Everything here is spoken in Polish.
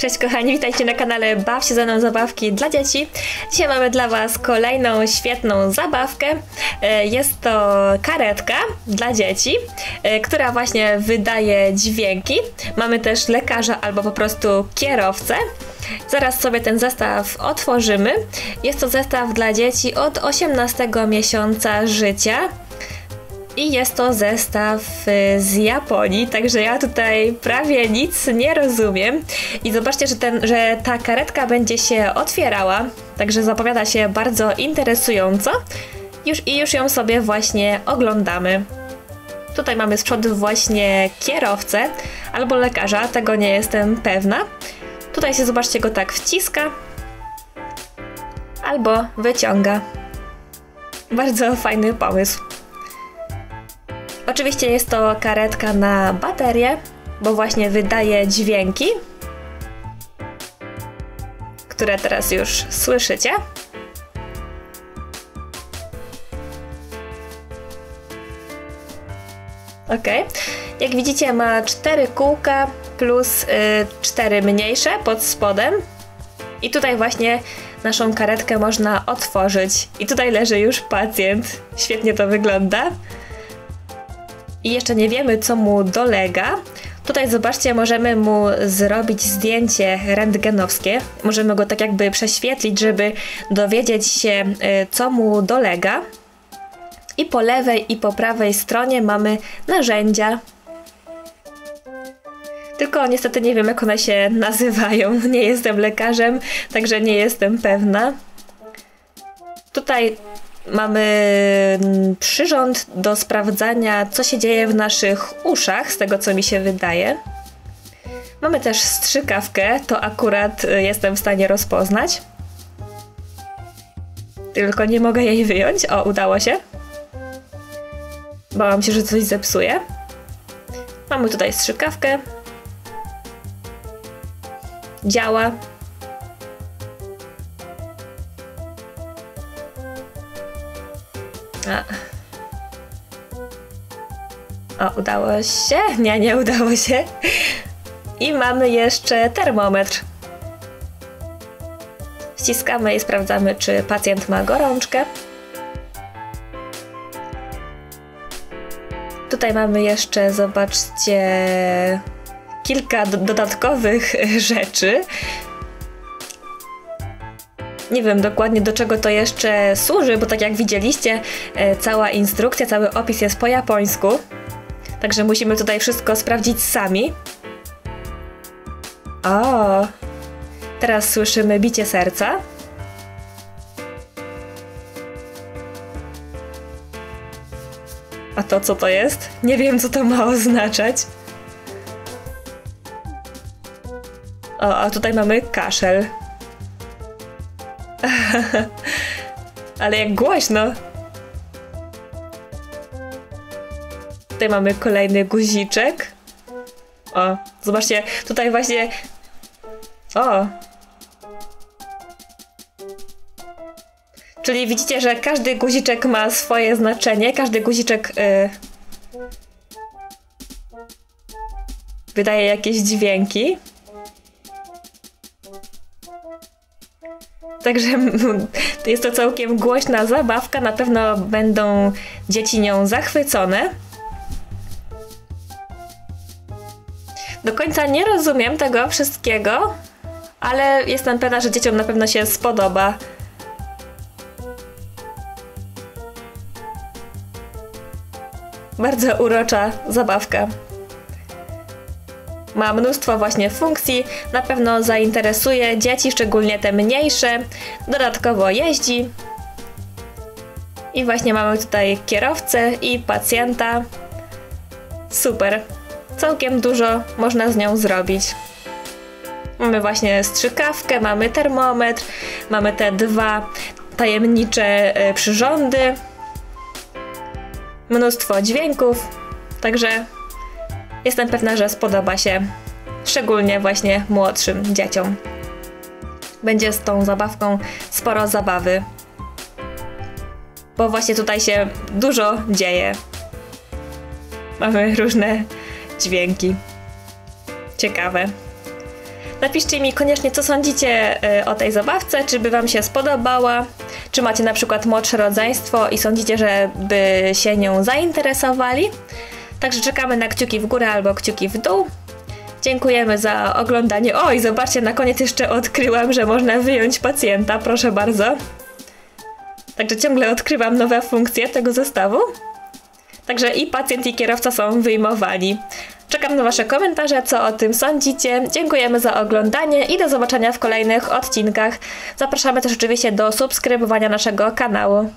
Cześć kochani, witajcie na kanale Baw się ze mną zabawki dla dzieci. Dzisiaj mamy dla Was kolejną świetną zabawkę. E, jest to karetka dla dzieci, e, która właśnie wydaje dźwięki. Mamy też lekarza albo po prostu kierowcę. Zaraz sobie ten zestaw otworzymy. Jest to zestaw dla dzieci od 18 miesiąca życia. I jest to zestaw y, z Japonii, także ja tutaj prawie nic nie rozumiem. I zobaczcie, że, ten, że ta karetka będzie się otwierała, także zapowiada się bardzo interesująco. Już, I już ją sobie właśnie oglądamy. Tutaj mamy z przodu właśnie kierowcę albo lekarza, tego nie jestem pewna. Tutaj się zobaczcie go tak wciska albo wyciąga. Bardzo fajny pomysł. Oczywiście jest to karetka na baterię, bo właśnie wydaje dźwięki, które teraz już słyszycie. Ok. Jak widzicie ma cztery kółka plus y, cztery mniejsze pod spodem. I tutaj właśnie naszą karetkę można otworzyć. I tutaj leży już pacjent. Świetnie to wygląda i jeszcze nie wiemy, co mu dolega. Tutaj zobaczcie, możemy mu zrobić zdjęcie rentgenowskie. Możemy go tak jakby prześwietlić, żeby dowiedzieć się, y, co mu dolega. I po lewej i po prawej stronie mamy narzędzia. Niestety nie wiem, jak one się nazywają. Nie jestem lekarzem, także nie jestem pewna. Tutaj Mamy przyrząd do sprawdzania, co się dzieje w naszych uszach, z tego co mi się wydaje. Mamy też strzykawkę, to akurat y, jestem w stanie rozpoznać. Tylko nie mogę jej wyjąć. O, udało się. Bałam się, że coś zepsuje. Mamy tutaj strzykawkę. Działa. A. O, udało się? Nie, nie udało się. I mamy jeszcze termometr. Ściskamy i sprawdzamy, czy pacjent ma gorączkę. Tutaj mamy jeszcze, zobaczcie, kilka dodatkowych rzeczy. Nie wiem dokładnie do czego to jeszcze służy, bo tak jak widzieliście, e, cała instrukcja, cały opis jest po japońsku. Także musimy tutaj wszystko sprawdzić sami. O! Teraz słyszymy bicie serca. A to co to jest? Nie wiem co to ma oznaczać. O, a tutaj mamy kaszel. Ale jak głośno. Tutaj mamy kolejny guziczek. O, zobaczcie, tutaj właśnie... O! Czyli widzicie, że każdy guziczek ma swoje znaczenie, każdy guziczek yy, wydaje jakieś dźwięki. Także jest to całkiem głośna zabawka, na pewno będą dzieci nią zachwycone. Do końca nie rozumiem tego wszystkiego, ale jestem pewna, że dzieciom na pewno się spodoba. Bardzo urocza zabawka. Ma mnóstwo właśnie funkcji, na pewno zainteresuje dzieci, szczególnie te mniejsze. Dodatkowo jeździ. I właśnie mamy tutaj kierowcę i pacjenta. Super. Całkiem dużo można z nią zrobić. Mamy właśnie strzykawkę, mamy termometr, mamy te dwa tajemnicze e, przyrządy, mnóstwo dźwięków, także Jestem pewna, że spodoba się szczególnie właśnie młodszym dzieciom. Będzie z tą zabawką sporo zabawy. bo właśnie tutaj się dużo dzieje. Mamy różne dźwięki. Ciekawe. Napiszcie mi koniecznie, co sądzicie y, o tej zabawce, czy by Wam się spodobała, czy macie na przykład młodsze rodzeństwo i sądzicie, że by się nią zainteresowali. Także czekamy na kciuki w górę albo kciuki w dół. Dziękujemy za oglądanie. Oj, zobaczcie, na koniec jeszcze odkryłam, że można wyjąć pacjenta, proszę bardzo. Także ciągle odkrywam nowe funkcje tego zestawu. Także i pacjent, i kierowca są wyjmowani. Czekam na Wasze komentarze, co o tym sądzicie. Dziękujemy za oglądanie i do zobaczenia w kolejnych odcinkach. Zapraszamy też oczywiście do subskrybowania naszego kanału.